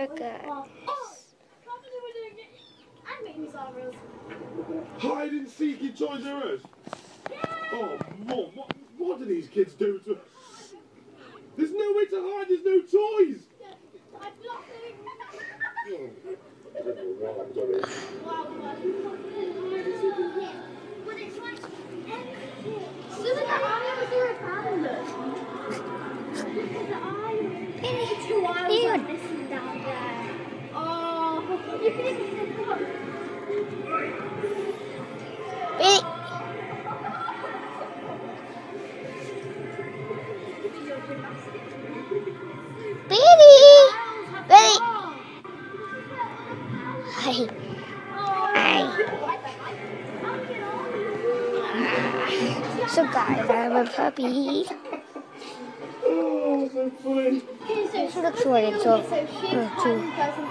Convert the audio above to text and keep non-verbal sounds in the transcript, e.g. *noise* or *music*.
Okay. Hide and seek in Toys R Us? Oh, Mum, what, what do these kids do to us? There's no way to hide, there's no toys! Hi. *laughs* Hi. So guys, I have a puppy. Oh, so funny. She looks worried, so, uh, too. No.